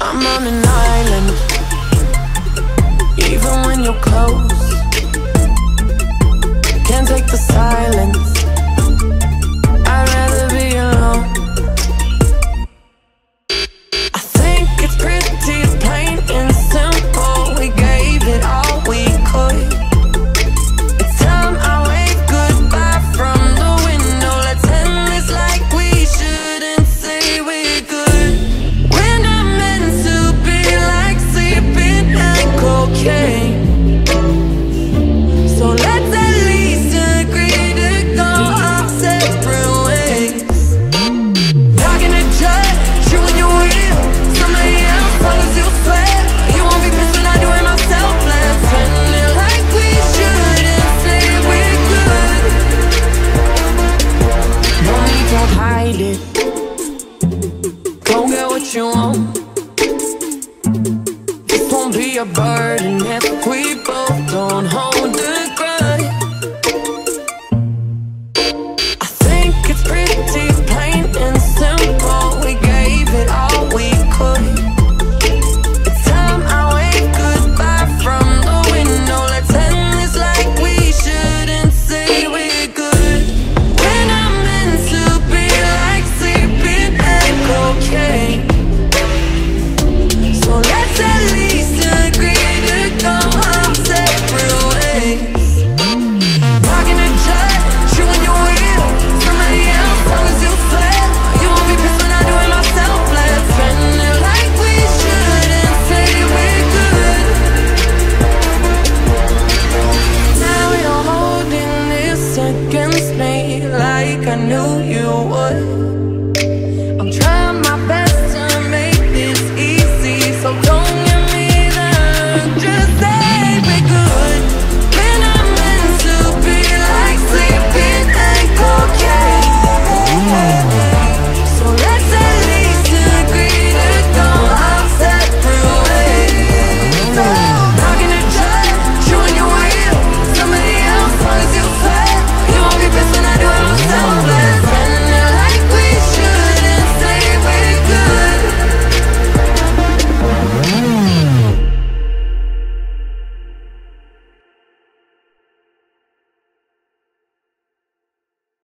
I'm on an island. Even when you're find it. Go get what you want. This won't be a burden if we both don't hold. knew you would.